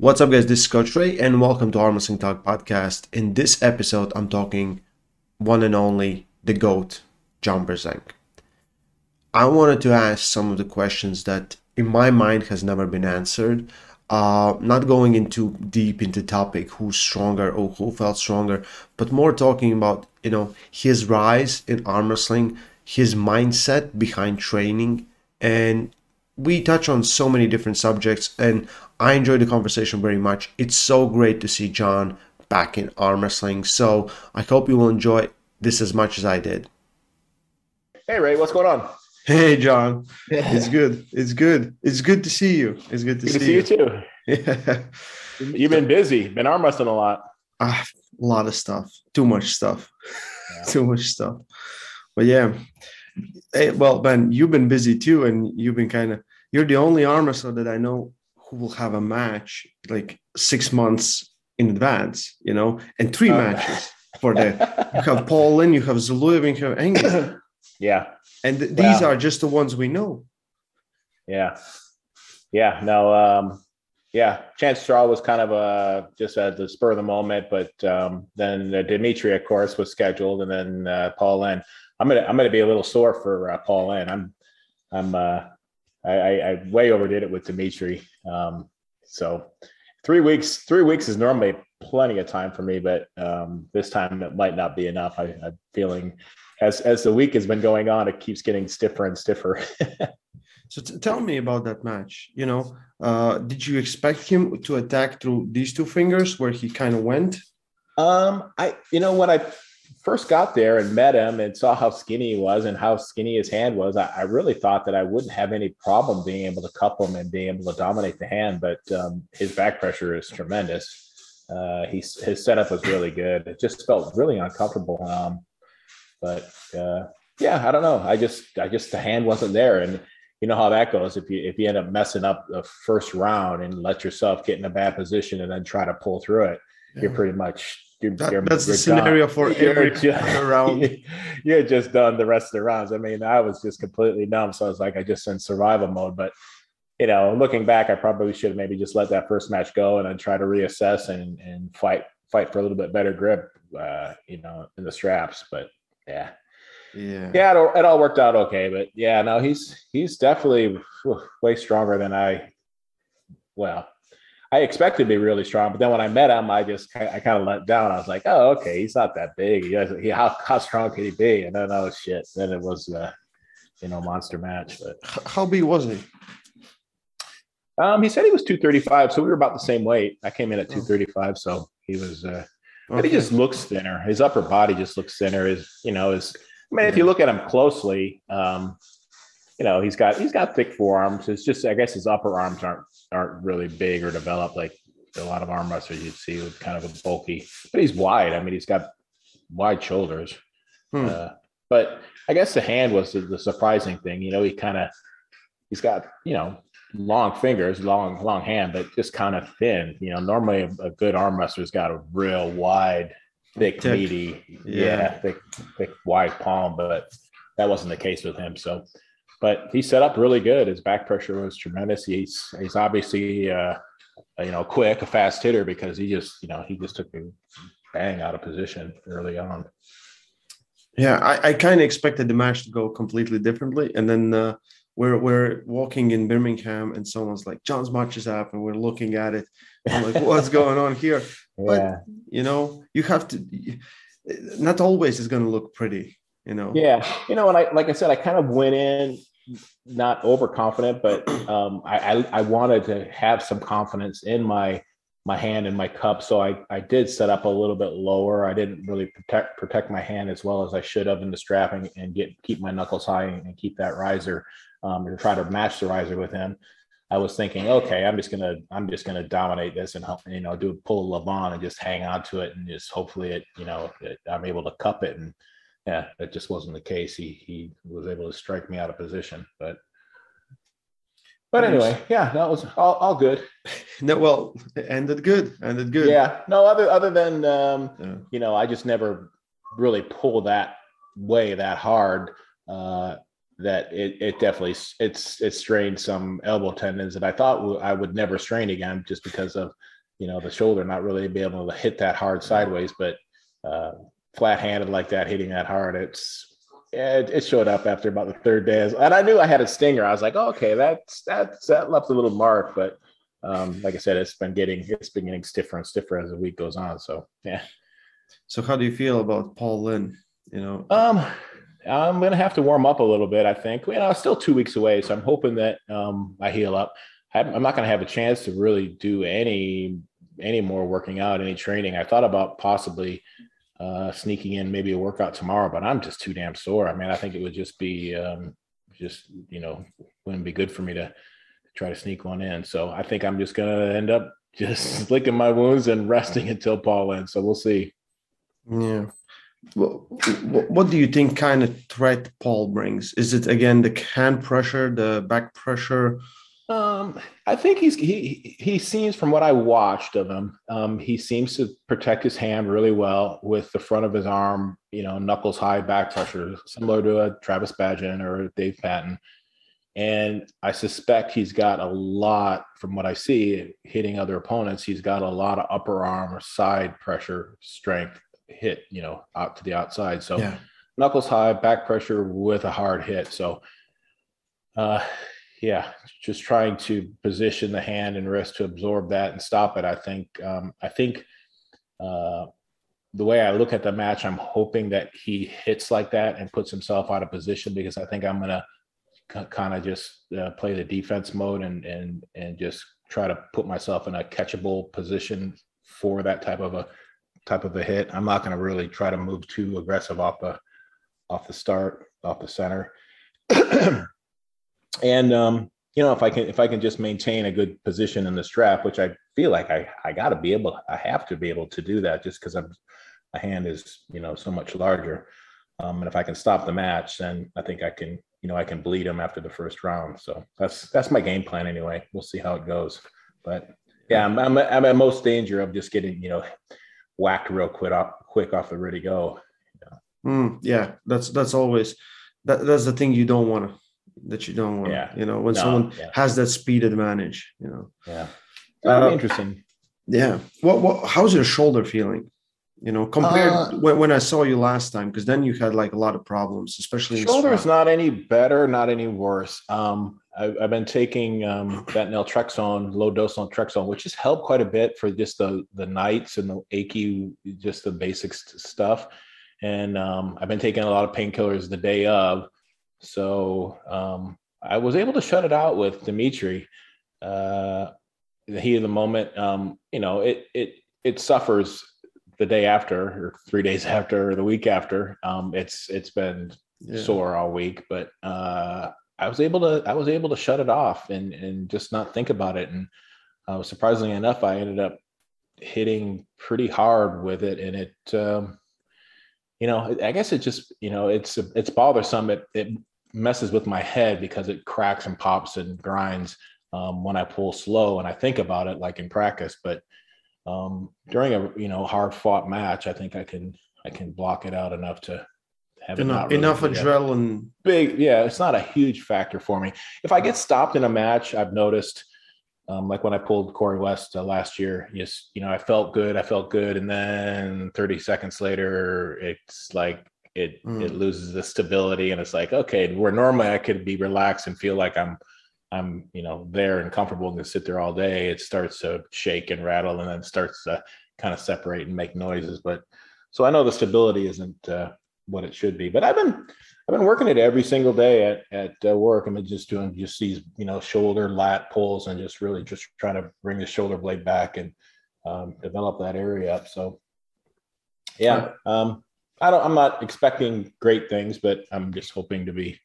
What's up, guys? This is Coach Ray, and welcome to Arm Wrestling Talk Podcast. In this episode, I'm talking one and only the GOAT, John Brzenk. I wanted to ask some of the questions that, in my mind, has never been answered. Uh, not going into deep into topic who's stronger or who felt stronger, but more talking about you know his rise in arm wrestling, his mindset behind training, and we touch on so many different subjects and I enjoyed the conversation very much. It's so great to see John back in arm wrestling. So I hope you will enjoy this as much as I did. Hey Ray, what's going on? Hey John. It's good. It's good. It's good to see you. It's good to, good see, to see, you. too. Yeah. You've been busy, been arm wrestling a lot. Ah, a lot of stuff. Too much stuff. Yeah. Too much stuff. But yeah. Hey, well, Ben, you've been busy too, and you've been kind of you're the only arm wrestler that I know who will have a match like six months in advance, you know, and three uh, matches for the you have Paul Linn, you have Zoloev, you have Engel. Yeah. And th- these are just the ones we know. Yeah. Yeah. No, um, yeah, Chance Shaw was kind of a just at the spur of the moment, but um, then uh, Dimitri, of course, was scheduled, and then uh, Paul Linn. I'm gonna I'm gonna be a little sore for uh, Paul Linn. I'm I'm uh, I, I, I way overdid it with Dimitri. Um, so three weeks, three weeks is normally plenty of time for me, but um, this time it might not be enough. I, I'm feeling as as the week has been going on, it keeps getting stiffer and stiffer. so t- tell me about that match. You know, uh, did you expect him to attack through these two fingers where he kind of went? Um, I you know what I first got there and met him and saw how skinny he was and how skinny his hand was, I, I, really thought that I wouldn't have any problem being able to cup him and being able to dominate the hand. But um, his back pressure is tremendous. Uh, he's, his setup was really good. It just felt really uncomfortable. Um, but uh, yeah, I don't know. I just, I just the hand wasn't there, and you know how that goes. If you if you end up messing up the first round and let yourself get in a bad position and then try to pull through it, yeah. you're pretty much you're, that, you're, that's you're the scenario done. for every just, round. You're just done the rest of the rounds. I mean, I was just completely numb. So I was like, I just in survival mode. But you know, looking back, I probably should have maybe just let that first match go and then try to reassess and and fight fight for a little bit better grip, uh, you know, in the straps. But yeah, yeah, yeah, it all, it all worked out okay. But yeah, no, he's he's definitely way stronger than I. Well, I expected to be really strong, but then when I met him, I just I kind of let down. I was like, oh, okay, he's not that big. He, has, he how how strong could he be? And then oh shit, then it was a you know monster match. But how big was he? Um, he said he was two thirty five, so we were about the same weight. I came in at two thirty five, so he was. Uh, but he just looks thinner. His upper body just looks thinner. His you know his. I mean, if you look at him closely, um, you know he's got he's got thick forearms. It's just I guess his upper arms aren't aren't really big or developed like a lot of arm wrestlers you'd see with kind of a bulky, but he's wide. I mean, he's got wide shoulders. Hmm. Uh, but I guess the hand was the, the surprising thing. You know, he kind of he's got you know long fingers, long long hand, but just kind of thin. You know, normally a, a good arm wrestler's got a real wide, thick, thick. meaty, yeah. yeah, thick, thick, wide palm. But that wasn't the case with him. So but he set up really good. His back pressure was tremendous. He's he's obviously uh, you know quick, a fast hitter because he just you know he just took a bang out of position early on. Yeah, I, I kind of expected the match to go completely differently, and then uh, we're we're walking in Birmingham, and someone's like, "John's match is up," and we're looking at it. I'm like, "What's going on here?" Yeah. But you know, you have to. Not always is going to look pretty you know yeah you know and i like i said i kind of went in not overconfident but um I, I, I wanted to have some confidence in my my hand and my cup. So i i did set up a little bit lower. I didn't really protect protect my hand as well as i should have in the strapping and get keep my knuckles high and keep that riser um and try to match the riser with him. I was thinking, okay, I'm just gonna I'm just gonna dominate this and you know do a pull a Levan and just hang on to it and just hopefully it you know it, I'm able to cup it and yeah, that just wasn't the case. He he was able to strike me out of position, but but anyway, yeah, that was all, all good. No, well, ended good, ended good. Yeah, no, other other than um, yeah. you know, I just never really pulled that way that hard. Uh, that it, it definitely it's it strained some elbow tendons that I thought I would never strain again just because of you know the shoulder not really be able to hit that hard sideways, but uh, flat handed like that, hitting that hard, it's yeah, it, it, showed up after about the third day, and I knew I had a stinger. I was like, oh, okay, that's that's that left a little mark, but um, like I said, it's been getting it's been getting stiffer and stiffer as the week goes on. So yeah. So how do you feel about Paul Linn? You know, um, I'm gonna have to warm up a little bit. I think you know, still two weeks away, so I'm hoping that um, I heal up. I'm not gonna have a chance to really do any any more working out, any training. I thought about possibly uh, sneaking in maybe a workout tomorrow, but I'm just too damn sore. I mean, I think it would just be um, just you know wouldn't be good for me to try to sneak one in. So I think I'm just gonna end up just licking my wounds and resting until Paul ends. So we'll see. Yeah. Well, what do you think kind of threat Paul brings? Is it again the hand pressure, the back pressure? Um, I think he's he he seems from what I watched of him, um, he seems to protect his hand really well with the front of his arm, you know, knuckles high back pressure, similar to a Travis Bagent or Dave Patton. And I suspect he's got a lot, from what I see, hitting other opponents. He's got a lot of upper arm or side pressure strength hit, you know, out to the outside. So yeah. knuckles high, back pressure with a hard hit. So, uh, yeah, just trying to position the hand and wrist to absorb that and stop it. I think, um, I think, uh, the way I look at the match, I'm hoping that he hits like that and puts himself out of position because I think I'm gonna kind of just uh, play the defense mode and and and just try to put myself in a catchable position for that type of a type of a hit. I'm not going to really try to move too aggressive off the off the start, off the center. and um, you know, if I can if I can just maintain a good position in the strap, which I feel like I I got to be able, I have to be able to do that just because I'm my hand is you know so much larger. Um, and if I can stop the match, then I think I can you know I can bleed him after the first round. So that's that's my game plan anyway. We'll see how it goes. But yeah, I'm I'm, I'm at most danger of just getting you know whacked real quick off quick off the ready go. Yeah, mm, yeah that's that's always that that's the thing you don't want to that you don't want. Yeah. You know when no, someone yeah. has that speed advantage. You know. Yeah. Uh, interesting. Yeah. What what? How's your shoulder feeling? you know compared uh, when, when i saw you last time because then you had like a lot of problems especially shoulder is not any better not any worse um I, have been taking um that naltrexone low dose on naltrexone which has helped quite a bit for just the the nights and the achy just the basics stuff and um i've been taking a lot of painkillers the day of so um i was able to shut it out with dimitri uh the heat of the moment um you know it it it suffers the day after or three days after or the week after. Um, it's it's been yeah. sore all week but uh, i was able to i was able to shut it off and and just not think about it. And uh, surprisingly enough i ended up hitting pretty hard with it. And it um, you know i guess it just you know it's it's bothersome. It, it messes with my head because it cracks and pops and grinds um, when i pull slow and i think about it like in practice but um, during a you know hard fought match, I think I can I can block it out enough to have enough, really enough adrenaline. Big, yeah, it's not a huge factor for me. If I get stopped in a match, I've noticed, um, like when I pulled Corey West uh, last year, yes, you know, I felt good, I felt good, and then 30 seconds later, it's like it mm. it loses the stability, and it's like okay, where normally I could be relaxed and feel like I'm I'm, you know, there and comfortable and can sit there all day, it starts to shake and rattle and then starts to kind of separate and make noises. But so I know the stability isn't uh, what it should be. But I've been I've been working it every single day at at uh, work. I'm just doing just these, you know, shoulder lat pulls and just really just trying to bring the shoulder blade back and um, develop that area up. So yeah, um, I don't. I'm not expecting great things, but I'm just hoping to be,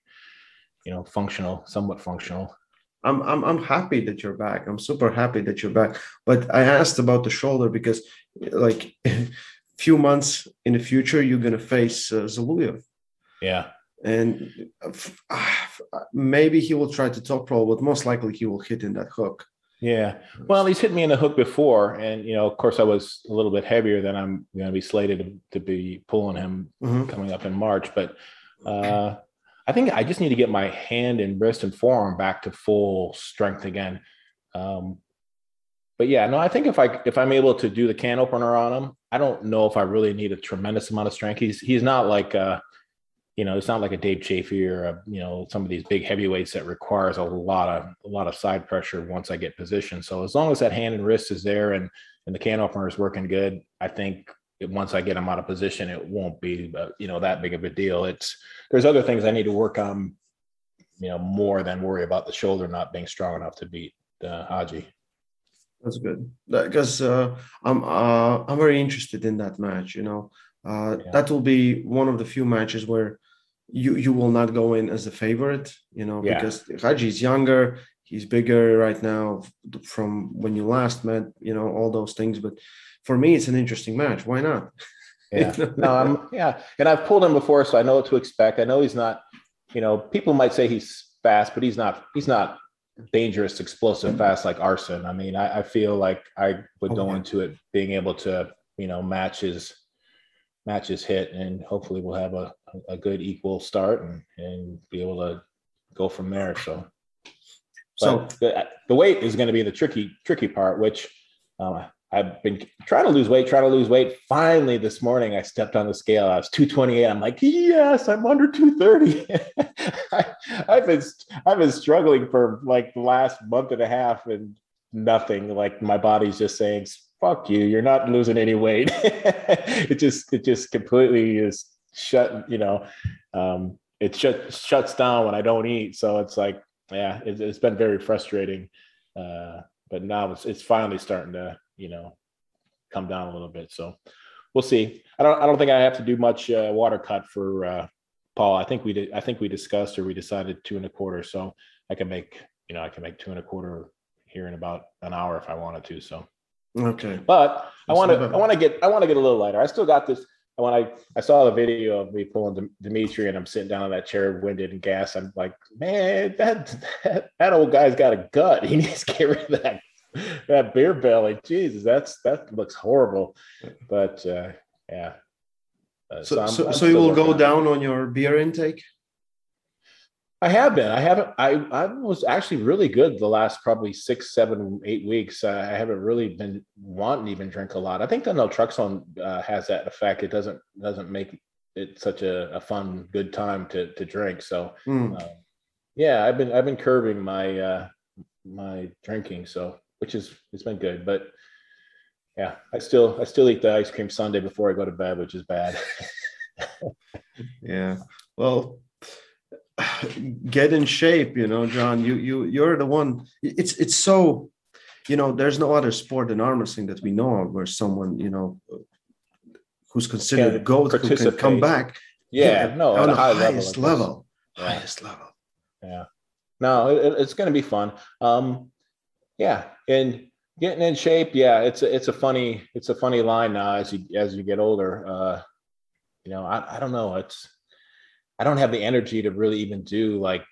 you know, functional, somewhat functional. I'm, I'm I'm happy that you're back. I'm super happy that you're back. But I asked about the shoulder because, like, few months in the future, you're gonna face uh, Zoloev. Yeah. And uh, maybe he will try to top roll, but most likely he will hit in that hook. Yeah. Well, he's hit me in the hook before, and you know, of course, I was a little bit heavier than I'm going to be slated to, to be pulling him mm-hmm. coming up in March. But uh, I think I just need to get my hand and wrist and forearm back to full strength again. Um, but yeah, no, I think if I if I'm able to do the can opener on him, I don't know if I really need a tremendous amount of strength. He's he's not like uh, you know, it's not like a Dave Chaffee or a, you know some of these big heavyweights that requires a lot of a lot of side pressure once I get positioned. So as long as that hand and wrist is there and and the can opener is working good, I think once I get him out of position, it won't be uh, you know that big of a deal. It's there's other things I need to work on, you know, more than worry about the shoulder not being strong enough to beat uh, Haji. That's good because uh, I'm uh, I'm very interested in that match. You know, uh, yeah. that will be one of the few matches where you you will not go in as a favorite. You know, yeah. because Haji is younger, he's bigger right now from when you last met. You know, all those things. But for me, it's an interesting match. Why not? Yeah, no, I'm yeah, and I've pulled him before, so I know what to expect. I know he's not. You know, people might say he's fast, but he's not. He's not dangerous, explosive, fast like Arsen. I mean, I, I feel like I would okay. go into it being able to, you know, match his match his hit, and hopefully we'll have a, a good equal start and and be able to go from there. So, so the, the weight is going to be the tricky tricky part, which um, I've been trying to lose weight, trying to lose weight. Finally, this morning I stepped on the scale. I was 228. I'm like, yes, I'm under 230. I, have been I've been struggling for like the last month and a half and nothing. Like my body's just saying, fuck you, you're not losing any weight. it just it just completely is shut, you know. Um, it shut, shuts down when I don't eat. So it's like, yeah, it, it's been very frustrating. Uh, but now it's it's finally starting to you know come down a little bit. So we'll see. I don't I don't think I have to do much uh, water cut for uh, Paul. I think we did. I think we discussed or we decided two and a quarter. So I can make you know I can make two and a quarter here in about an hour if I wanted to. So okay. But I want to I want to get I want to get a little lighter. I still got this. When I, I saw the video of me pulling Dimitri and I'm sitting down in that chair, winded and gas, I'm like, man, that, that, that old guy's got a gut. He needs to get rid of that that beer belly. Jesus, that's that looks horrible. But uh, yeah. Uh, so, so, I'm, so, I'm so you will go down on your beer intake. I have been. I haven't. I I was actually really good the last probably six, seven, eight weeks. Uh, I haven't really been wanting to even drink a lot. I think the naltrexone uh, has that effect. It doesn't doesn't make it such a, a fun, good time to to drink. So, mm. uh, yeah, I've been I've been curbing my uh, my drinking. So which is it's been good. But yeah, I still I still eat the ice cream sundae before I go to bed, which is bad. yeah. Well, get in shape, you know, John. You you you're the one. It's it's so, you know, there's no other sport in arm wrestling that we know of where someone, you know, who's considered a goat who can come back. Yeah, yeah no, on the high highest level, level yeah. highest level. Yeah. No, it, it's going to be fun. Um, yeah, and getting in shape, yeah, it's a, it's a funny it's a funny line now as you as you get older. Uh, you know, I, I don't know. It's I don't have the energy to really even do like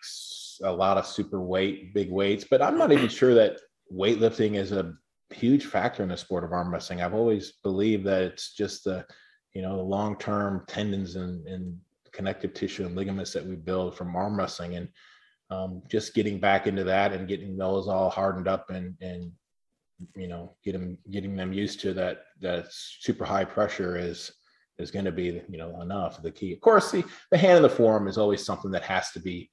a lot of super weight, big weights, but I'm not even sure that weightlifting is a huge factor in the sport of arm wrestling. I've always believed that it's just the, you know, the long-term tendons and, and connective tissue and ligaments that we build from arm wrestling. And um, just getting back into that and getting those all hardened up and and you know getting getting them used to that that super high pressure is is going to be you know enough the key. Of course the the hand in the form is always something that has to be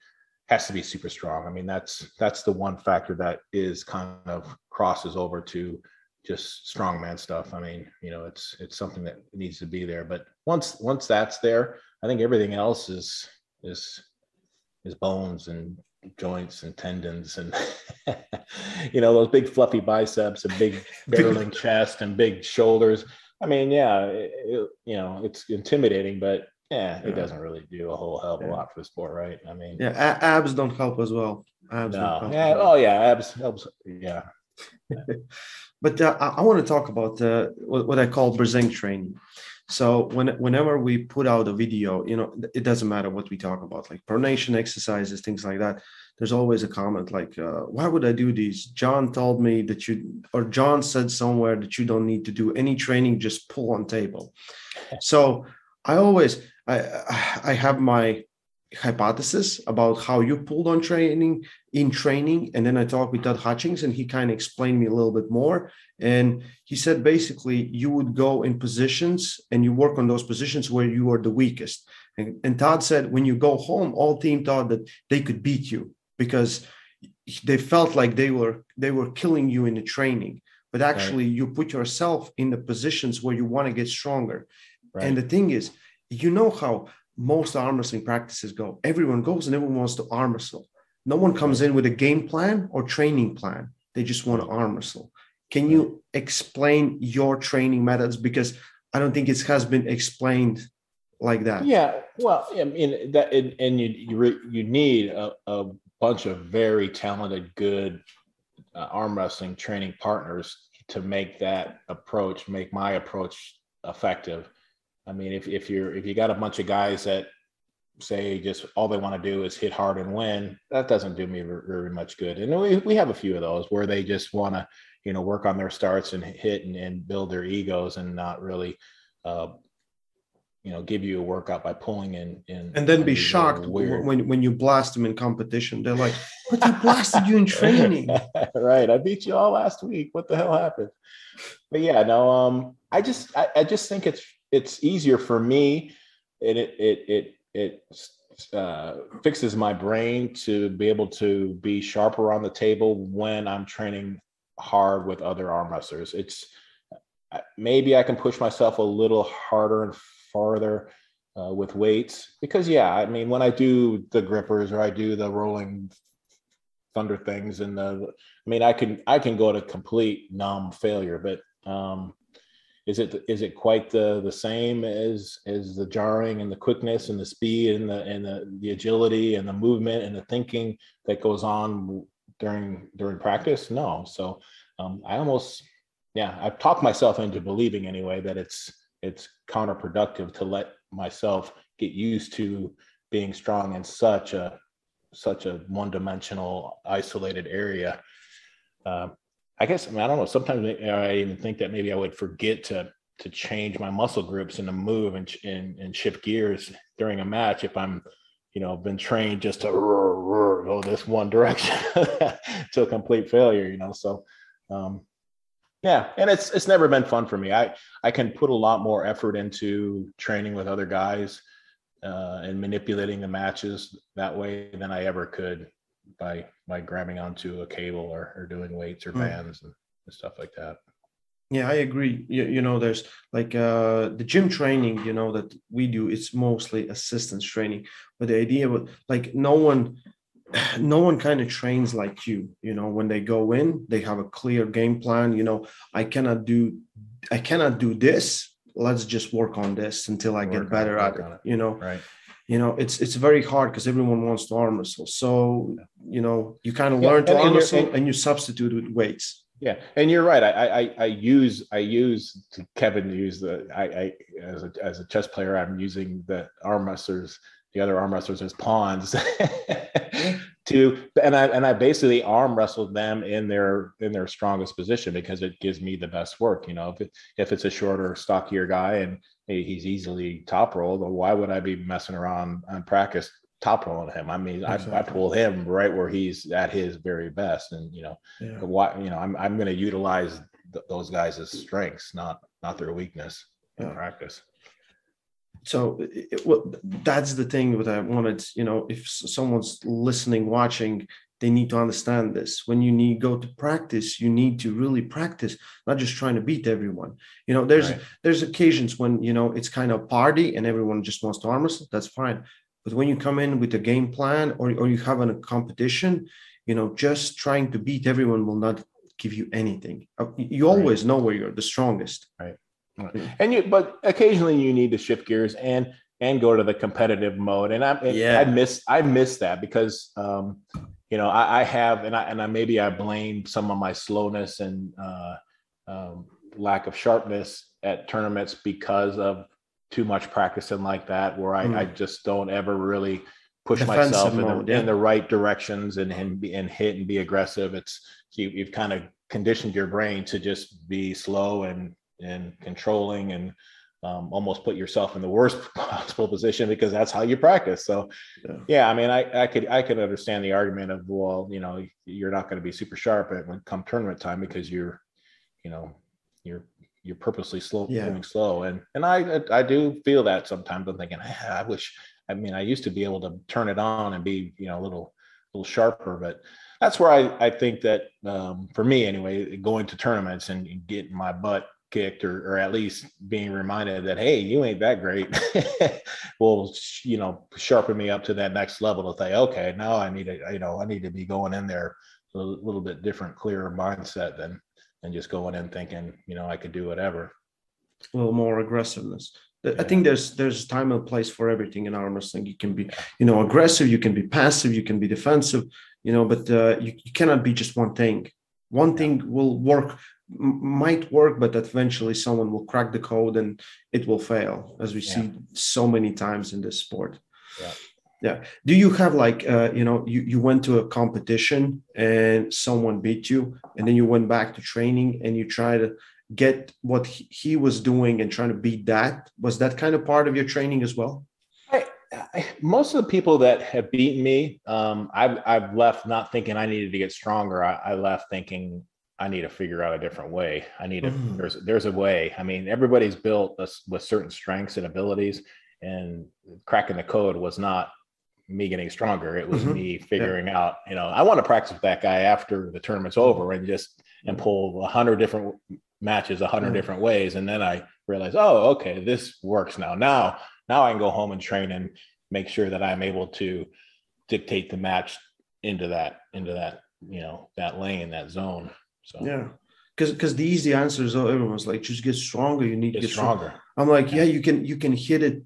has to be super strong. I mean that's that's the one factor that is kind of crosses over to just strongman stuff. I mean you know it's it's something that needs to be there. But once once that's there i think everything else is is is bones and joints and tendons and you know those big fluffy biceps and big barreling chest and big shoulders i mean yeah it, it, you know it's intimidating but yeah it doesn't really do a whole hell of a yeah. lot for the sport right i mean yeah abs don't help as well abs no. yeah oh yeah abs helps yeah but uh, I, I want to talk about uh, what, what, I call Brzenk training. So when, whenever we put out a video, you know, it doesn't matter what we talk about, like pronation exercises, things like that. There's always a comment like, uh, "Why would I do these?" John told me that you, or John said somewhere that you don't need to do any training, just pull on table. So I always, I, I have my hypothesis about how you pulled on training in training and then i talked with todd hutchings and he kind of explained me a little bit more and he said basically you would go in positions and you work on those positions where you are the weakest and, and todd said when you go home all team thought that they could beat you because they felt like they were they were killing you in the training but actually right. you put yourself in the positions where you want to get stronger right. and the thing is you know how most arm wrestling practices go. Everyone goes and everyone wants to arm wrestle. No one comes in with a game plan or training plan. They just want to arm wrestle. Can you explain your training methods? Because I don't think it has been explained like that. Yeah, well, I mean that, and, and you you, re, you need a, a, bunch of very talented, good uh, arm wrestling training partners to make that approach, make my approach effective. I mean, if, if you're if you got a bunch of guys that say just all they want to do is hit hard and win, that doesn't do me very much good. And we, we have a few of those where they just want to, you know, work on their starts and hit and, and build their egos and not really, uh, you know, give you a workout by pulling in. in and then be shocked when when you blast them in competition. They're like, "But I blasted you in training." right. I beat you all last week. What the hell happened? But yeah, no. Um, I just I, I just think it's it's easier for me and it it it it uh, fixes my brain to be able to be sharper on the table when I'm training hard with other arm wrestlers. It's uh, maybe I can push myself a little harder and farther uh, with weights. Because yeah, I mean when I do the grippers or I do the rolling thunder things and the I mean I can I can go to complete numb failure, but um, is it is it quite the the same as as the jarring and the quickness and the speed and the and the, the agility and the movement and the thinking that goes on during during practice? No. So um, i almost yeah i've talked myself into believing anyway that it's it's counterproductive to let myself get used to being strong in such a such a one-dimensional isolated area uh, I guess I, mean, I don't know. Sometimes I even think that maybe I would forget to to change my muscle groups and to move and, and, and shift gears during a match if I'm, you know, been trained just to go this one direction to a complete failure. You know, so um, yeah, and it's it's never been fun for me. I I can put a lot more effort into training with other guys uh, and manipulating the matches that way than I ever could by by grabbing onto a cable or, or doing weights or hmm. bands mm. and, and, stuff like that yeah i agree you, you know there's like uh the gym training you know that we do it's mostly assistance training but the idea of like no one no one kind of trains like you you know? When they go in they have a clear game plan you know i cannot do i cannot do this. Let's just work on this until i work get better at it, it, you know? Right. You know it's it's very hard because everyone wants to arm wrestle. So you know you kind of yeah, learn to and, arm wrestle and, and, you substitute with weights. Yeah and you're right i i, I use i use kevin use the i i as a, as a chess player i'm using the arm wrestlers the other arm wrestlers as pawns to and I and I basically arm wrestled them in their in their strongest position because it gives me the best work. You know, if it, if it's a shorter, stockier guy and he's easily top rolled. Why would I be messing around on practice top rolling him? I mean, exactly. I, I pull him right where he's at his very best, and you know, yeah. why you know, I'm I'm going to utilize th- those guys as strengths, not not their weakness in practice. So it, well, that's the thing that I wanted. You know, if someone's listening, watching, they need to understand this when you need go to practice you need to really practice not just trying to beat everyone you know there's right. there's occasions when you know it's kind of party and everyone just wants to arm wrestle that's fine but when you come in with a game plan or, or you have a competition you know just trying to beat everyone will not give you anything uh, you always right. know where you're the strongest right and you but occasionally you need to shift gears and and go to the competitive mode and i yeah. i miss i miss that because um you know, I, I, have, and I and I maybe I blame some of my slowness and uh, um, lack of sharpness at tournaments because of too much practicing like that, where I, mm. I just don't ever really push Defensive myself in, mode, the, yeah. in the right directions and and, and hit and be aggressive. It's you, you've kind of conditioned your brain to just be slow and and controlling and um, almost put yourself in the worst possible position because that's how you practice. So, yeah, yeah I mean, I, I could I could understand the argument of well, you know, you're not going to be super sharp at when come tournament time because you're, you know, you're you're purposely slow yeah. moving slow, and and I I do feel that sometimes. I'm thinking, ah, I wish. I mean, I used to be able to turn it on and be you know a little a little sharper, but that's where I, I think that um, for me anyway, going to tournaments and getting my butt kicked or, or at least being reminded that hey you ain't that great will you know sharpen me up to that next level to say okay now i need to you know i need to be going in there a little bit different clearer mindset than than just going in thinking you know i could do whatever. A little more aggressiveness. Yeah. i think there's there's time and place for everything in arm wrestling you can be you know aggressive you can be passive you can be defensive you know but uh, you, you cannot be just one thing. One thing will work might work, but eventually someone will crack the code and it will fail, as we yeah. see so many times in this sport. Yeah. Yeah. Do you have like uh, you know you you went to a competition and someone beat you, and then you went back to training and you try to get what he, was doing and trying to beat that? Was that kind of part of your training as well? I, I, most of the people that have beaten me, um, I've I've left not thinking I needed to get stronger. I, I left thinking I need to figure out a different way. I need to, mm. there's, there's a way. I mean, everybody's built with certain strengths and abilities and cracking the code was not me getting stronger. It was mm-hmm. me figuring yeah. out, you know, I want to practice with that guy after the tournament's over and just, and mm. pull a hundred different matches, a hundred mm. different ways. And then I realized, oh, okay, this works now. Now, now I can go home and train and make sure that I'm able to dictate the match into that, into that, you know, that lane, that zone. So yeah, because because the easy answer is oh, everyone's like just get stronger. You need get to get stronger. stronger. I'm like yeah, you can you can hit it,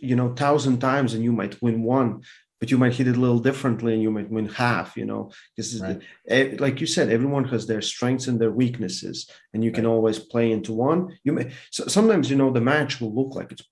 you know, thousand times and you might win one, but you might hit it a little differently and you might win half. You know, because right. Like you said, everyone has their strengths and their weaknesses, and you can always play into one. You may so sometimes you know the match will look like it's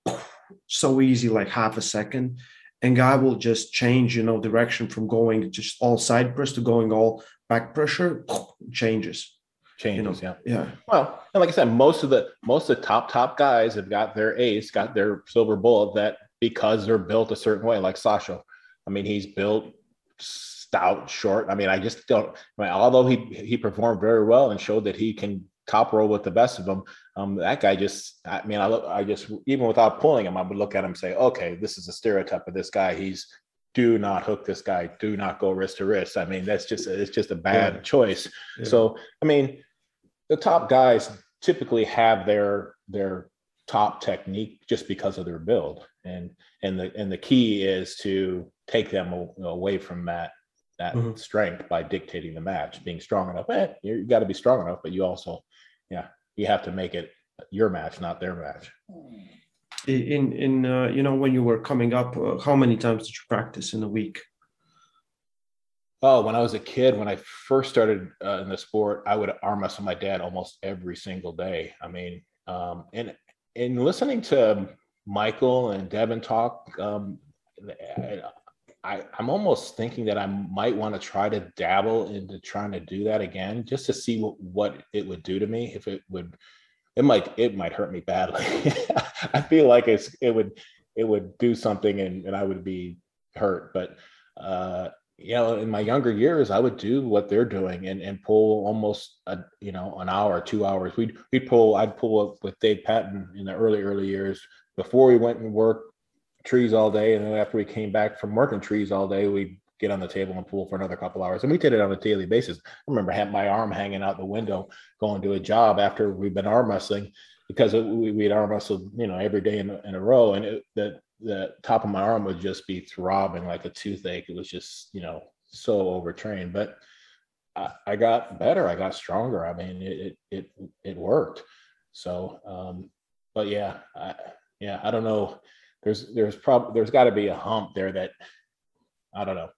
so easy, like half a second and guy will just change you know direction from going just all side press to going all back pressure changes. Changes you know? yeah. yeah. Well and like i said most of the most of the top top guys have got their ace got their silver bullet that because they're built a certain way like sasha. I mean he's built stout short. I mean i just don't I mean, although he he performed very well and showed that he can top roll with the best of them um, that guy just i mean i look i just even without pulling him i would look at him and say okay this is a stereotype of this guy he's do not hook this guy do not go wrist to wrist i mean that's just it's just a bad yeah. choice yeah. so i mean the top guys typically have their their top technique just because of their build and and the and the key is to take them away from that that mm-hmm. strength by dictating the match being strong enough eh, you got to be strong enough but you also yeah you have to make it your match not their match. In in uh, you know when you were coming up uh, how many times did you practice in a week? Oh when i was a kid when i first started uh, in the sport i would arm wrestle my dad almost every single day. I mean um, and in listening to michael and devon talk um, I, i'm almost thinking that i might want to try to dabble into trying to do that again just to see what, what it would do to me if it would it might it might hurt me badly. I feel like it's it would it would do something and, and I would be hurt. But uh, you know, in my younger years, I would do what they're doing and, and pull almost a you know an hour, two hours. We'd we'd pull. I'd pull up with Dave Patton in the early early years before we went and worked trees all day, and then after we came back from working trees all day, we'd get on the table and pool for another couple hours. And we did it on a daily basis. I remember having my arm hanging out the window going to a job after we've been arm wrestling because we, we'd arm wrestled, you know, every day in, in a row. And it, the, the top of my arm would just be throbbing like a toothache. It was just, you know, so overtrained, but I, I got better. I got stronger. I mean, it, it, it, it worked. So, um, but yeah, I, yeah, I don't know. There's, there's probably, there's gotta be a hump there that I don't know.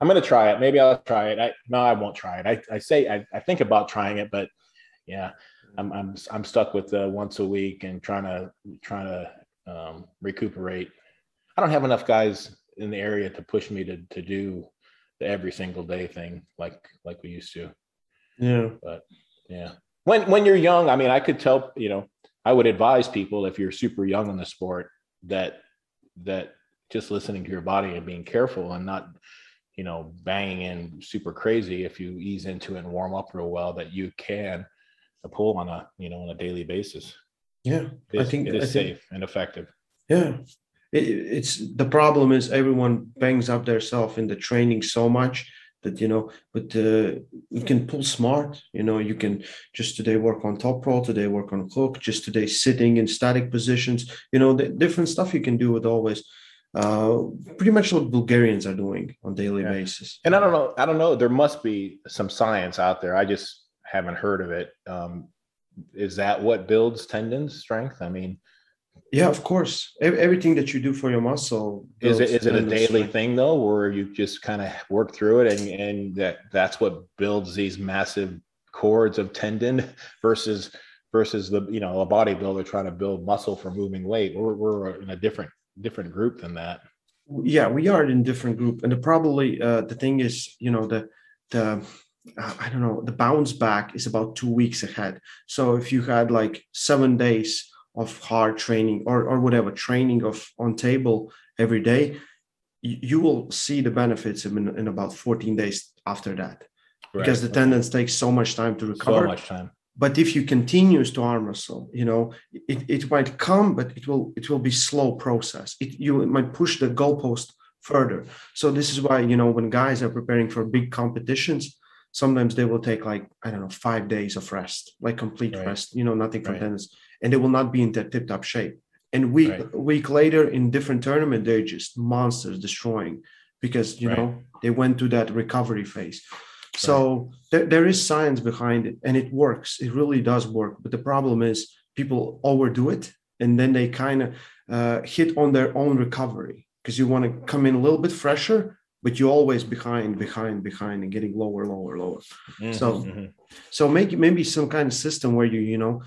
I'm going to try it. Maybe I'll try it. I no, I won't try it. I, I say I, I think about trying it, but yeah, I'm I'm I'm stuck with the once a week and trying to trying to um, recuperate. I don't have enough guys in the area to push me to to do the every single day thing like like we used to. Yeah. But yeah, when when you're young, I mean, I could tell you know I would advise people if you're super young in the sport that that just listening to your body and being careful and not you know banging in super crazy if you ease into it and warm up real well that you can pull on a you know on a daily basis. Yeah is, i think it is I safe think, and effective. Yeah. It, it's the problem is everyone bangs up their self in the training so much that you know but uh, you can pull smart you know you can just today work on top roll today work on hook just today sitting in static positions you know the different stuff you can do with always uh, pretty much what Bulgarians are doing on daily yeah. basis. And I don't know, I don't know. There must be some science out there. I just haven't heard of it. Um, is that what builds tendons strength? I mean, yeah, of course. Everything that you do for your muscle is it is it a daily strength. thing though, or you just kind of work through it and and that that's what builds these massive cords of tendon versus versus the you know a bodybuilder trying to build muscle for moving weight. We're we're in a different different group than that. Yeah, we are in different group, and the probably uh, the thing is, you know, the the uh, I don't know, the bounce back is about two weeks ahead. So if you had like seven days of hard training or or whatever training of on table every day, you, will see the benefits in, in about 14 days after that. Right. Because the tendons take so much time to recover. So much time but if you continues to arm wrestle you know it, it might come but it will it will be slow process it you it might push the goalpost further so this is why you know when guys are preparing for big competitions sometimes they will take like i don't know five days of rest like complete right. rest you know nothing from right. tennis and they will not be in that tip top shape and week right. week later in different tournament they're just monsters destroying because you know they went to that recovery phase so there, there is science behind it and it works. It really does work. But the problem is people overdo it and then they kind of uh, hit on their own recovery because you want to come in a little bit fresher, but you're always behind, behind, behind and getting lower, lower, lower. Mm-hmm, so, mm-hmm. so make maybe some kind of system where you, you know,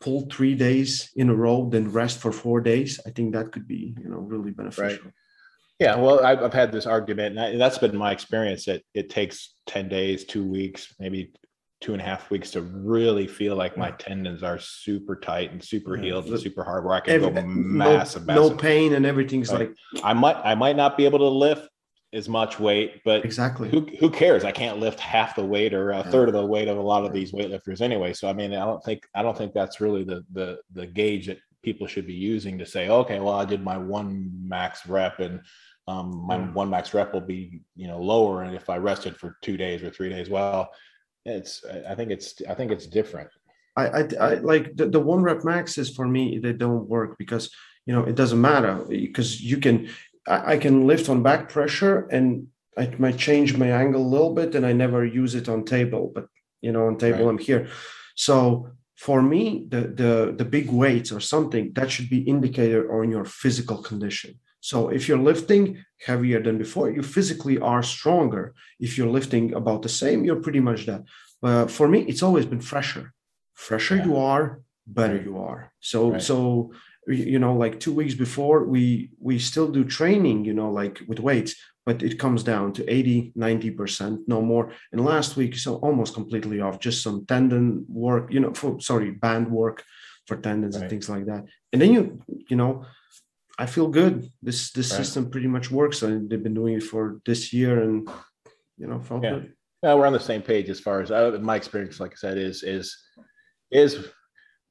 pull three days in a row, then rest for four days. I think that could be, you know, really beneficial. Right. Yeah, well, I've, I've had this argument, and, I, and that's been my experience. That it takes ten days, two weeks, maybe two and a half weeks to really feel like my tendons are super tight and super yeah. healed and super hard where I can Every, go massive, no, massive. no pain and everything's like I might I might not be able to lift as much weight, but exactly. who, who cares? I can't lift half the weight or a third of the weight of a lot of these weightlifters anyway. So I mean, I don't think I don't think that's really the the the gauge that people should be using to say, okay, well, I did my one max rep and um, my one max rep will be you know lower and if i rested for two days or three days well it's i think it's i think it's different. I i, I like the, the one rep maxes for me they don't work because you know it doesn't matter because you can I, I can lift on back pressure and i might change my angle a little bit and i never use it on table but you know on table right. i'm here so for me the the the big weights or something that should be indicator on your physical condition so if you're lifting heavier than before, you physically are stronger. If you're lifting about the same, you're pretty much that. But for me, it's always been fresher. Fresher yeah. you are, better you are. So right. so you know, like two weeks before, we we still do training, you know, like with weights, but it comes down to 80, 90%, no more. And last week, so almost completely off, just some tendon work, you know, for sorry, band work for tendons right. and things like that. And then you, you know, I feel good. This this right. system pretty much works, and they've been doing it for this year, and you know, felt yeah. good. Yeah, we're on the same page as far as uh, my experience. Like I said, is is is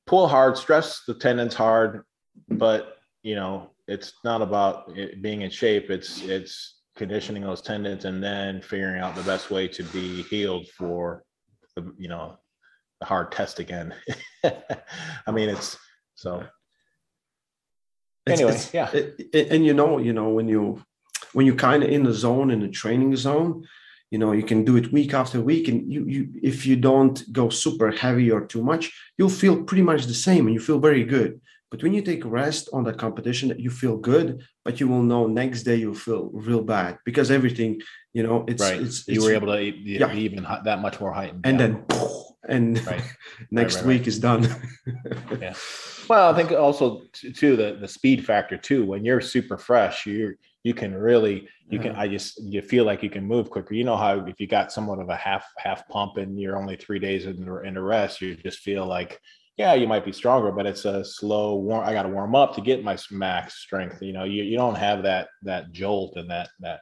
pull hard, stress the tendons hard, but you know, it's not about it being in shape. It's it's conditioning those tendons and then figuring out the best way to be healed for the you know the hard test again. I mean, it's so anyway, it's, yeah. It, and you know, you know, when you when you're kind of in the zone in the training zone, you know, you can do it week after week, and you you if you don't go super heavy or too much, you'll feel pretty much the same, and you feel very good. But when you take rest on the competition, you feel good, but you will know next day you'll feel real bad because everything, you know, it's right. It's, you were able to yeah. even that much more heightened, and then and right. next right, right, week is done. yeah. Well, I think also too the the speed factor too. When you're super fresh, you you can really you can I just you feel like you can move quicker. You know how if you got somewhat of a half half pump and you're only three days in in a rest, you just feel like yeah, you might be stronger, but it's a slow warm. I got to warm up to get my max strength. You know, you, you don't have that that jolt and that that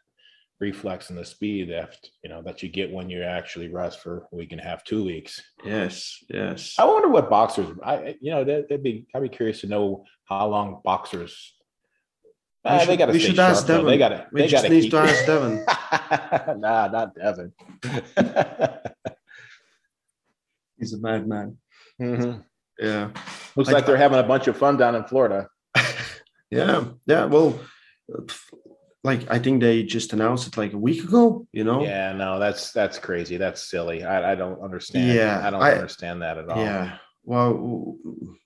reflex and the speed that you know that you get when you actually rest for a week and a half, two weeks. Yes, yes. I wonder what boxers. I you know that, would be. I'd be curious to know how long boxers. Uh, should, they got to. We should ask Devon. They got to. We just need to ask Devon. nah, not Devon. He's a madman. Mm-hmm. Yeah. Looks like, like they're having a bunch of fun down in Florida. yeah. Yeah. Well, like I think they just announced it like a week ago, you know? Yeah, no, that's that's crazy. That's silly. I, I don't understand. Yeah. I don't I, understand that at all. Yeah. Well,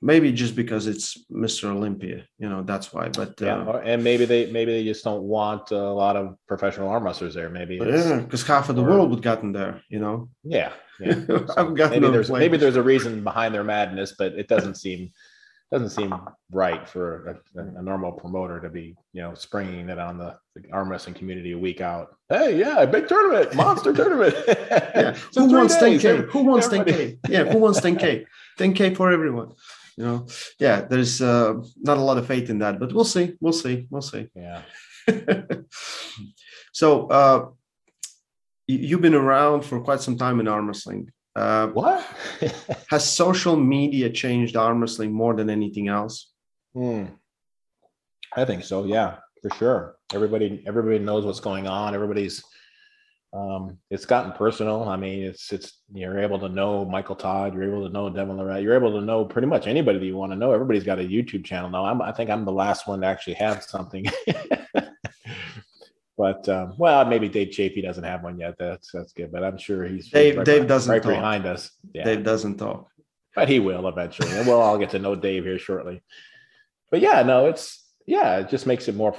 maybe just because it's Mr. Olympia, you know, that's why. But yeah, uh, and maybe they maybe they just don't want a lot of professional arm wrestlers there. Maybe yeah, because half of the or, world would gotten there, you know. Yeah, yeah. So maybe there's maybe there's a reason behind their madness, but it doesn't seem doesn't seem right for a, a, normal promoter to be you know springing it on the, the, arm wrestling community a week out. Hey, yeah, big tournament, monster tournament. yeah. who wants 10k? Who wants 10k? Yeah, who wants 10k? 10k for everyone. You know, yeah. There's uh, not a lot of faith in that, but we'll see. We'll see. We'll see. Yeah. so uh, you've been around for quite some time in arm wrestling. Uh, what has social media changed arm wrestling more than anything else? Hmm. I think so. Yeah, for sure. Everybody, everybody knows what's going on. Everybody's. Um, it's gotten personal. I mean, it's it's you're able to know Michael Todd. You're able to know Devon Larratt. You're able to know pretty much anybody that you want to know. Everybody's got a YouTube channel now. I'm, I think I'm the last one to actually have something. But um, well, maybe Dave Chaffee doesn't have one yet. That's that's good, but I'm sure he's Dave. Right Dave behind, doesn't right talk. behind us. Yeah. Dave doesn't talk, but he will eventually, and we'll all get to know Dave here shortly. But yeah, no, it's yeah, it just makes it more.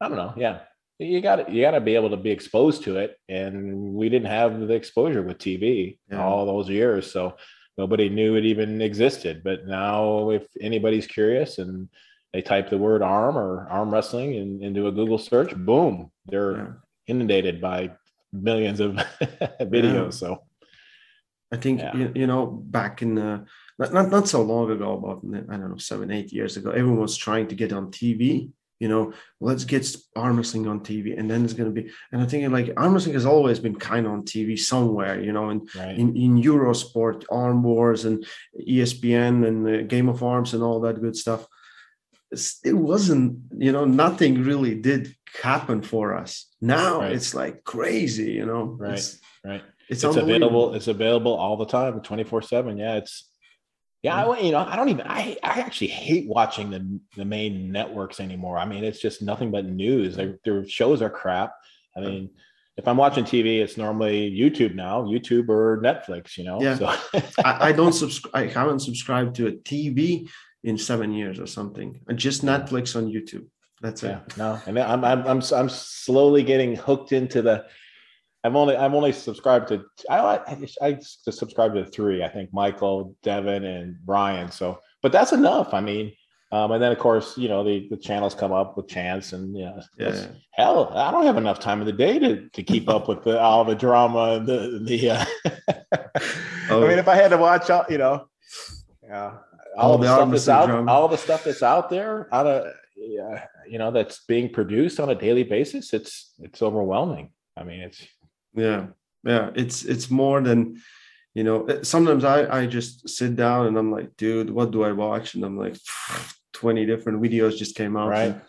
I don't know. Yeah, you got to you got to be able to be exposed to it, and we didn't have the exposure with TV yeah. all those years, so nobody knew it even existed. But now, if anybody's curious and they type the word arm or arm wrestling in, into a Google search, boom, they're yeah. inundated by millions of videos. Yeah. So I think yeah. you, you, know back in the not, not not so long ago, about I don't know seven eight years ago, everyone was trying to get on TV. You know, let's get arm wrestling on TV, and then it's going to be. And I think like arm wrestling has always been kind of on TV somewhere. You know, in right. in, in Eurosport, Arm Wars, and ESPN, and uh, Game of Arms, and all that good stuff it wasn't you know nothing really did happen for us now right. it's like crazy you know right it's, right it's, it's available it's available all the time 24 7 yeah it's yeah, I, you know, I don't even. I, I actually hate watching the the main networks anymore. I mean, it's just nothing but news. Their, their shows are crap. I mean, if I'm watching TV, it's normally YouTube now, YouTube or Netflix. You know. Yeah. So. I, I don't subscribe. I haven't subscribed to a TV in seven years or something. And just Netflix on YouTube. That's yeah, it. No, and I'm I'm I'm I'm slowly getting hooked into the. I'm only I'm only subscribed to I I, I just subscribed to three. I think Michael, Devon, and Brian. So, but that's enough. I mean, um, and then of course, you know, the, the channels come up with chance and you know, yeah. hell, I don't have enough time of the day to, to keep up with the, all the drama and the, the, uh, oh. I mean, if I had to watch, all, you know, yeah, all, the stuff that's out, all the stuff that's out there, out of yeah, you know, that's being produced on a daily basis. It's it's overwhelming. I mean, it's yeah, yeah. It's it's more than you know. Eh, sometimes I I just sit down and I'm like, dude, what do I watch? And I'm like, twenty different videos just came out. Right.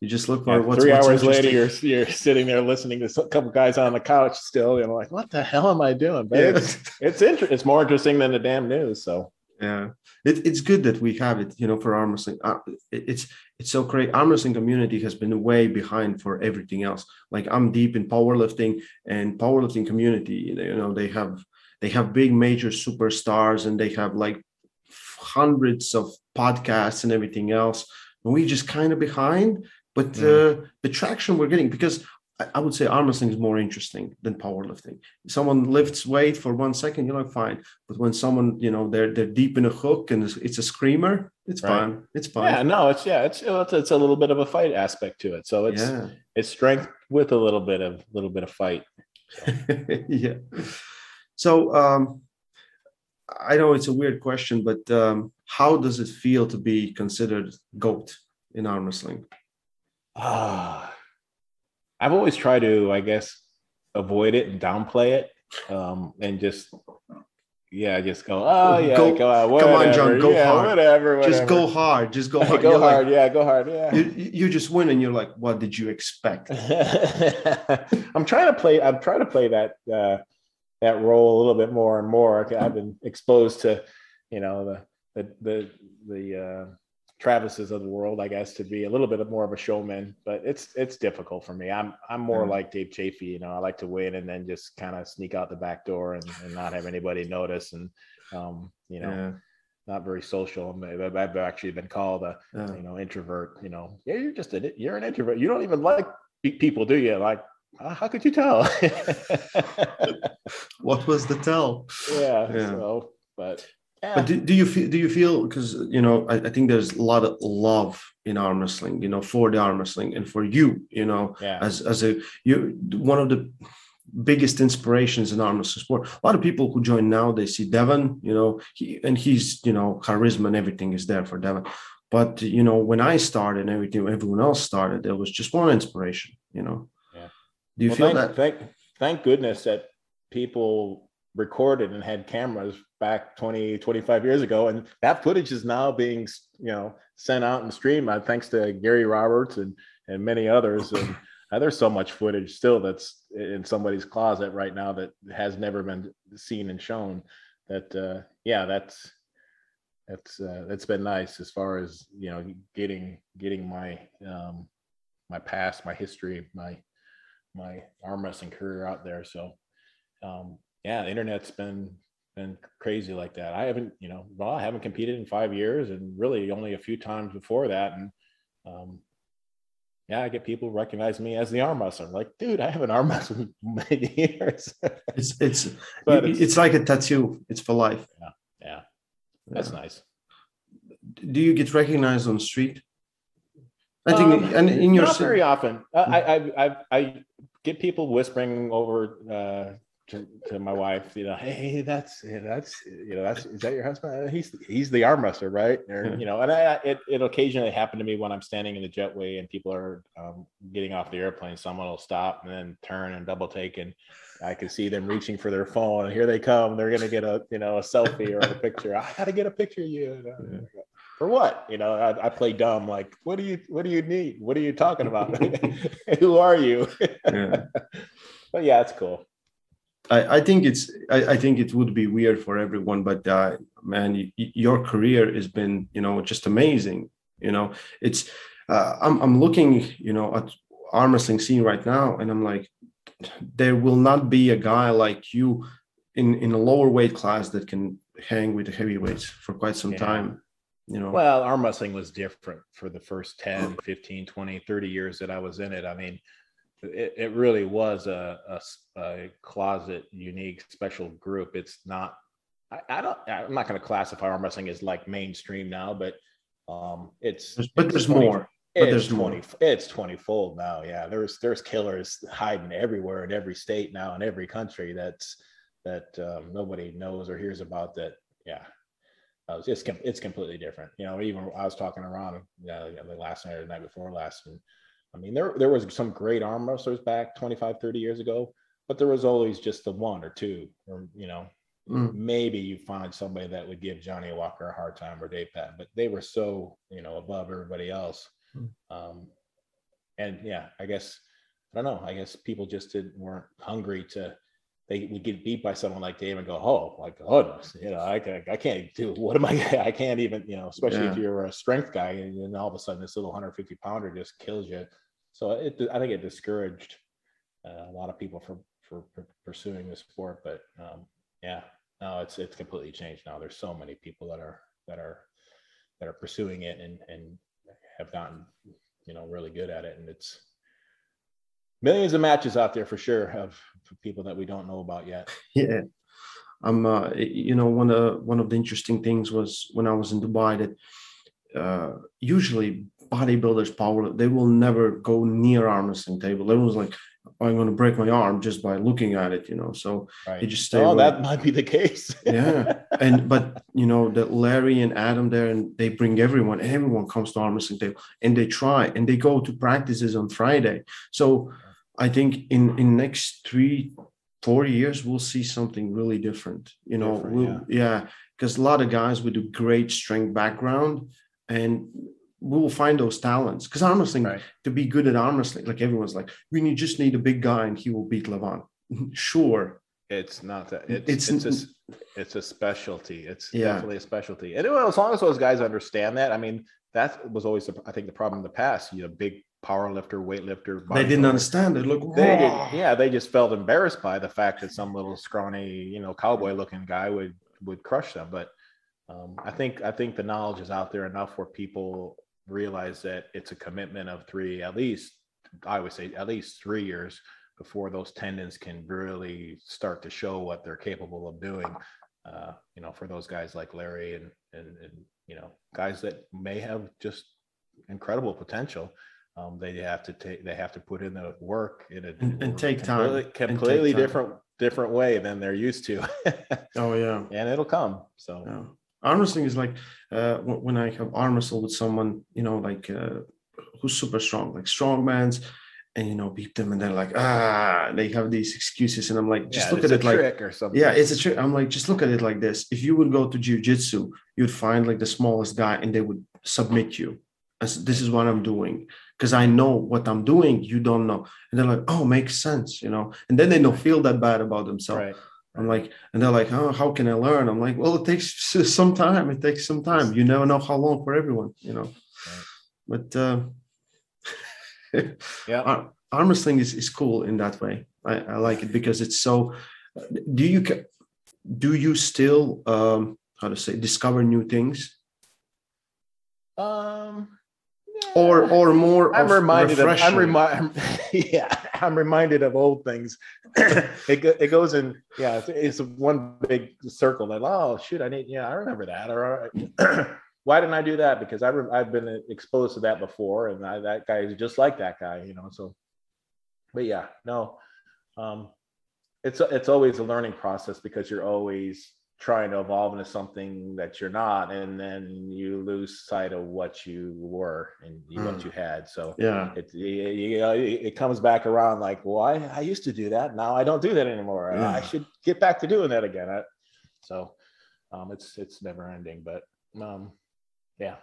You just look for yeah, what's, three what's hours later. You're you're sitting there listening to a couple guys on the couch still. You know, like, what the hell am I doing? But yeah. it's it's, inter- it's more interesting than the damn news. So yeah. It, it's good that we have it you know for arm wrestling uh, it's it's so great. Arm wrestling community has been way behind for everything else. Like i'm deep in powerlifting and powerlifting community you know they have they have big major superstars and they have like hundreds of podcasts and everything else. And we just kind of behind but uh, the traction we're getting because I would say arm wrestling is more interesting than powerlifting. Someone lifts weight for one second, you're like fine, but when someone you know they're they're deep in a hook and it's, it's a screamer, it's right. fine. It's fine. Yeah, no, it's yeah, it's it's a little bit of a fight aspect to it. So it's yeah. it's strength with a little bit of a little bit of fight. So. yeah. So um, I know it's a weird question, but um, how does it feel to be considered goat in arm wrestling? Ah, I've always tried to, I guess, avoid it and downplay it, um, and just yeah, just go. Oh yeah, Go- go, out. come on, John, go yeah, hard. Whatever, whatever. Just go hard. Just go hard. go You're like- hard. yeah, go hard. Yeah. you, you just win and you're like, what did you expect? I'm trying to play. I'm trying to play that uh, that role a little bit more and more. I've been exposed to, you know, the the the the uh, Travises of the world, I guess, to be a little bit more of a showman. But it's it's difficult for me. I'm I'm more Yeah. like Dave Chaffee. You know, I like to win and then just kind of sneak out the back door and, and not have anybody notice. And um, you know, Yeah. not very social. I've I've actually been called a yeah. you know, introvert, you know, yeah, you're just a, you're an introvert. You don't even like people, do you? Like, uh, how could you tell? What was the tell? yeah, Yeah. So, but yeah, But do, do you feel do you feel because you know I, I think there's a lot of love in arm wrestling, you know, for the arm wrestling and for you, you know, yeah, as as a you one of the biggest inspirations in arm wrestling sport. A lot of people who join now they see Devon, you know, he and he's you know charisma and everything is there for Devon. But you know, when I started and everything, everyone else started, there was just one inspiration, you know. Yeah. Do you Well, feel thank, that? Thank, thank goodness that people recorded and had cameras back 20, 25 years ago. And that footage is now being, you know, sent out and streamed uh, thanks to Gary Roberts and, and many others. And uh, there's so much footage still that's in somebody's closet right now that has never been seen and shown that, uh, yeah, that's, that's, uh, that's been nice as far as, you know, getting, getting my, um, my past, my history, my, my arm wrestling career out there. So, um, yeah, the internet's been been crazy like that. I haven't, you know, well, I haven't competed in five years, and really only a few times before that. And um, yeah, I get people recognize me as the arm wrestler. Like, dude, I haven't arm wrestled in many years. It's it's But it's, it's- like a tattoo. It's for life. yeah, yeah, that's nice. Do you get recognized on the street? I think, Um, and in your not very often. I, I I I I get people whispering over uh, to, to my wife. You know, hey, that's that's you know that's is that your husband? Uh, He's he's the arm wrestler, right? Or you know, and I, it it occasionally happened to me when I'm standing in the jetway and people are um, getting off the airplane. Someone will stop and then turn and double take, and I can see them reaching for their phone. And here they come. They're gonna get a you know a selfie or a picture. I gotta get a picture of you. For what? You know, I, I play dumb. Like, what do you what do you need? What are you talking about? Who are you? yeah. but yeah, it's cool. I, I think it's I, I think it would be weird for everyone, but uh, man, your career has been you know just amazing. You know, it's uh, I'm I'm looking you know at arm wrestling scene right now, and I'm like, there will not be a guy like you in in a lower weight class that can hang with the heavyweights for quite some Yeah. time. You know, Well, arm wrestling was different for the first 10, 15, 20, 30 years that I was in it. I mean, it, it really was a a closet, unique, special group. It's not, I, I don't, I'm not going to classify arm wrestling as like mainstream now, but um, it's, There's- but it's there's 20 more. But It's there's 20, more. it's 20 fold now. Yeah. There's, there's killers hiding everywhere in every state now in every country that's, that um, nobody knows or hears about that. Yeah. Uh, it's, it's it's completely different. You know, even I was talking around, uh, the last night or the night before last, and I mean, there, there was some great arm wrestlers back 25, 30 years ago, but there was always just the one or two, or, you know, Mm. maybe you find somebody that would give Johnny Walker a hard time or Dave Patton, but they were so, you know, above everybody else. Mm. Um, and yeah, I guess, I don't know, I guess people just didn't, weren't hungry to, they would get beat by someone like Dave and go, oh, my goodness, you know, I, can, I can't do, what am I, I can't even, you know, especially if you're a strength guy and then all of a sudden this little 150 pounder just kills you. So it, I think it discouraged uh, a lot of people from, for, for pursuing the sport, but um, yeah, no, it's, it's completely changed now. There's so many people that are, that are, that are pursuing it and, and have gotten, you know, really good at it. And it's, millions of matches out there for sure of people that we don't know about yet. Yeah. I'm uh, you know one of one of the interesting things was when I was in Dubai that uh, usually bodybuilders power they will never go near arm wrestling table. Everyone's like, I'm going to break my arm just by looking at it, you know. So Right. they just stay. Oh, away. that might be the case. yeah, and but you know that Larry and Adam there, and they bring everyone. Everyone comes to arm wrestling table, and they try, and they go to practices on Friday. So I think in in next three four years we'll see something really different. You know, Different, we'll, yeah, because a lot of guys with a great strength background, and we will find those talents. Because arm wrestling, Right. to be good at arm wrestling, like everyone's like, we need just need a big guy and he will beat Levan. sure, It's not that. It's It's it's, a, it's a specialty. It's Yeah. definitely a specialty. And well, as long as those guys understand that, I mean, that was always, the, I think, the problem in the past. You know, big power lifter, weightlifter. they didn't understand it. Look, They did, yeah, they just felt embarrassed by the fact that some little scrawny, you know, cowboy-looking guy would would crush them. But um, I think I think the knowledge is out there enough where people realize that it's a commitment of three, at least I would say at least three years before those tendons can really start to show what they're capable of doing. Uh, you know, for those guys like Larry and and, and you know guys that may have just incredible potential um, they have to take they have to put in the work in a And- and take time. completely, take time. different different way than they're used to Oh yeah. and it'll come so Yeah. Arm wrestling is like uh, when I have arm wrestle with someone, you know, like uh, who's super strong, like strong man's, and you know, beat them, and they're like, ah, they have these excuses, and I'm like, just yeah, look at it like, or something yeah, it's a trick. I'm like, just look at it like this. If you would go to jujitsu, you'd find like the smallest guy, and they would submit you. As this is what I'm doing because I know what I'm doing. You don't know, and they're like, oh, makes sense, you know. And then they don't feel that bad about themselves. right I'm like, and they're like, oh, how can I learn? I'm like, well, it takes some time. It takes some time. You never know how long for everyone, you know. But uh, yeah ar- arm wrestling is, is cool in that way. I, I like it because it's so. Do you do you still um, how to say discover new things um or or more? I'm reminded of I'm reminded yeah I'm reminded of old things it, go, it goes in yeah it's, it's one big circle that oh shoot I need yeah I remember that or why didn't I do that because I re- I've been exposed to that before and I, that guy is just like that guy you know so but yeah no um it's it's always a learning process because you're always trying to evolve into something that you're not and then you lose sight of what you were and what Mm. you had so Yeah, it, you, know, it it comes back around like well I, I used to do that now i don't do that anymore Yeah. i should get back to doing that again I, so um it's it's never ending but um yeah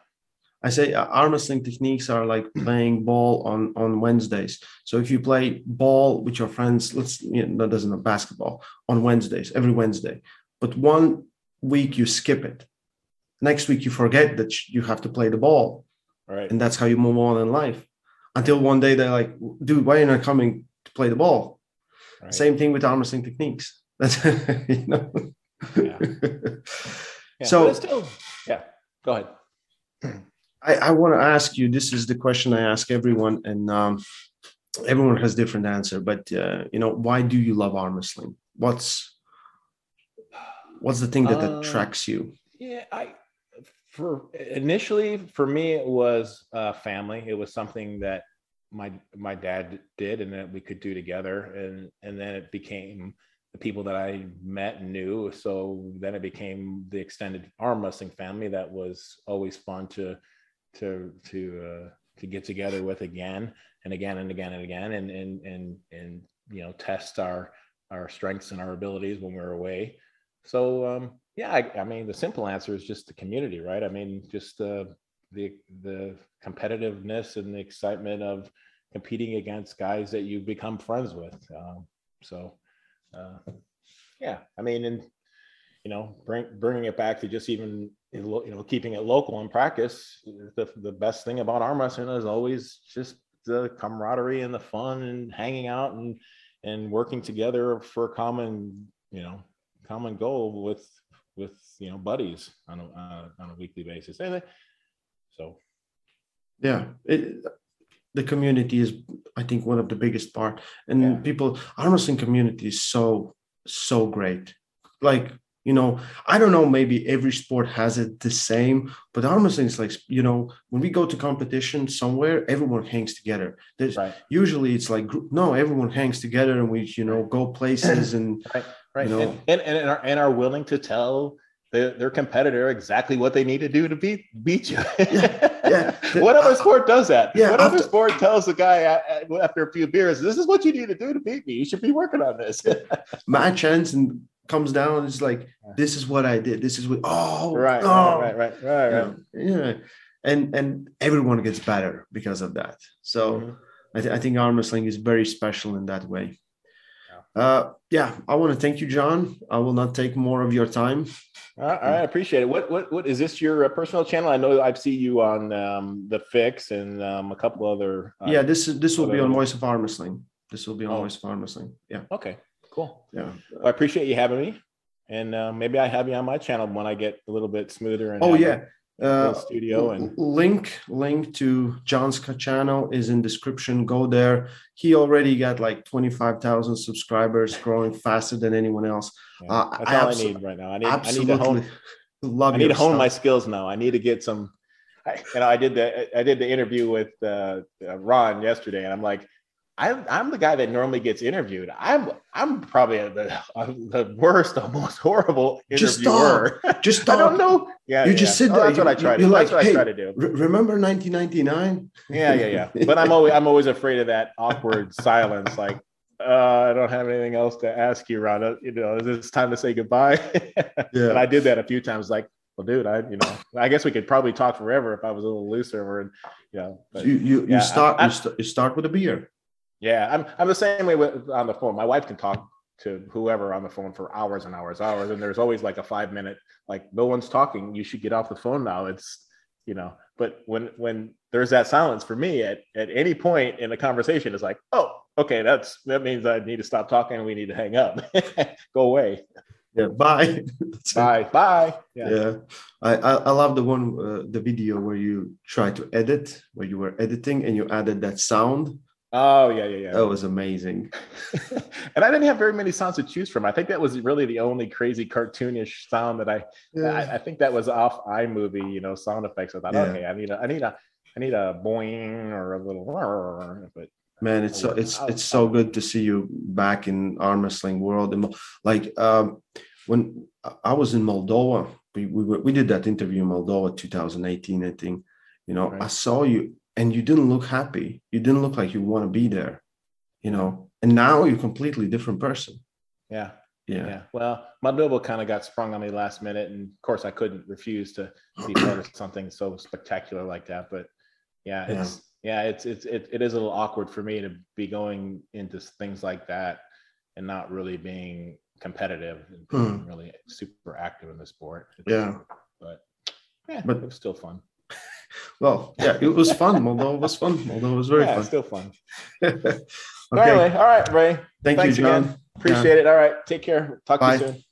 I say uh, arm wrestling techniques are like playing ball on on Wednesdays. So if you play ball with your friends, let's you know, that doesn't know basketball on Wednesdays every Wednesday, but one week you skip it. Next week you forget that you have to play the ball, all right and that's how you move on in life. Until one day they're like, "Dude, why are you not coming to play the ball?" right. Same thing with arm wrestling techniques. That's you know. Yeah. Yeah, so- still yeah go ahead I, I want to ask you. This is the question I ask everyone, and um, everyone has different answer. But uh, you know, why do you love arm wrestling? What's what's the thing that Uh, attracts you? Yeah, I for initially for me it was uh, family. It was something that my my dad did, and that we could do together, and and then it became the people that I met and knew. So then it became the extended arm wrestling family that was always fun to to to uh, to get together with again and again and again and again, and and and and you know test our our strengths and our abilities when we're away. So um, yeah, I, I mean, the simple answer is just the community, right? I mean, just uh, the the competitiveness and the excitement of competing against guys that you become friends with. Um, so uh, yeah, I mean, and you know, bring bringing it back to just even you know keeping it local in practice. The the best thing about arm wrestling is always just the camaraderie and the fun and hanging out and and working together for a common you know common goal with with you know buddies on a uh, on a weekly basis and so Yeah, it, the community is, I think, one of the biggest part. And Yeah. people, arm wrestling community is so so great. Like You know, I don't know, maybe every sport has it the same, but arm wrestling is like, you know, when we go to competition somewhere, everyone hangs together. There's Right. usually it's like, no, everyone hangs together and we, you know, go places and Right. Right. You know- and, and, and, are, and are willing to tell their, their competitor exactly what they need to do to beat beat you. yeah. what other sport does that? Yeah, What other sport tells the guy after a few beers, this is what you need to do to beat me? You should be working on this. match ends and comes down. It's like, this is what I did. This is what, oh, right, oh. right, right, right, right, right. Yeah. yeah. And, and everyone gets better because of that. So, Mhm. I, th- I think arm wrestling is very special in that way. Uh, yeah, I want to thank you, John. I will not take more of your time. All right, I appreciate it. What, what, what is this your uh, personal channel? I know I've seen you on um, the Fix and um, a couple other. Uh, yeah, this is this will be on. Voice of Arm Wrestling. This will be on Oh. Voice of Arm Wrestling. Yeah, Okay, cool. yeah. Well, I appreciate you having me, and uh, maybe I have you on my channel when I get a little bit smoother. And Oh yeah. Uh, studio and link link to John's channel is in description. Go there. He already got like twenty five thousand subscribers, growing faster than anyone else. yeah, uh, that's I all I need right now. I need, I need to hone. love. I need to hone my skills now. I need to get some. I, you know, I did the I did the interview with uh, uh, Ron yesterday, and I'm like, I'm I'm the guy that normally gets interviewed. I'm I'm probably the the worst, the most horrible interviewer. Just interviewer. Just I don't know. Yeah, You yeah. just sit Oh, there, That's what you- I try to. you're That's like, what I try to do. Remember 1999? Yeah, yeah, yeah. But I'm always I'm always afraid of that awkward silence. Like, uh, I don't have anything else to ask you, Ron. You know, is it time to say goodbye? Yeah. And I did that a few times. Like, well, dude, I you know, I guess we could probably talk forever if I was a little looser. Or, you know, but you you, yeah, you start I- st- you start with a beer. Yeah, I'm I'm the same way with on the phone. My wife can talk to whoever on the phone for hours and hours, hours, and there's always like a five minute, like no one's talking. You should get off the phone now. It's you know, but when when there's that silence for me at at any point in the conversation, it's like, oh, okay, that's that means I need to stop talking and we need to hang up. Go away. Yeah, bye. Bye. Bye. Yeah. Yeah, I, I I love the one uh, the video where you try to edit where you were editing and you added that sound. Oh yeah, yeah, yeah. That was amazing. and I didn't have very many sounds to choose from. I think that was really the only crazy cartoonish sound that I I, I think that was off iMovie, you know, sound effects. I thought, Yeah. okay, I need a, I need a, I need a boing or a little, but Man, it's so it's it's so good to see you back in arm wrestling world. And like um, when I was in Moldova, we we, were, we did that interview in Moldova 2018. I think you know I saw you and you didn't look happy. You didn't look like you want to be there. You know, and now you're a completely different person. yeah, Yeah, yeah. Well, Moldova kind of got sprung on me last minute, and of course, I couldn't refuse to be part of something so spectacular like that. But yeah, Yeah. it's yeah, it's it's it, it is a little awkward for me to be going into things like that and not really being competitive and being really super active in the sport. It's- Hmm. yeah. but yeah, But- it was still fun. Well, yeah, it was fun. Moldova was fun. Moldova was very yeah, fun. it's still fun. okay, Anyway, all right, Ray. thank thanks you, John. again. Appreciate it. All right, take care. Talk Bye. to you soon.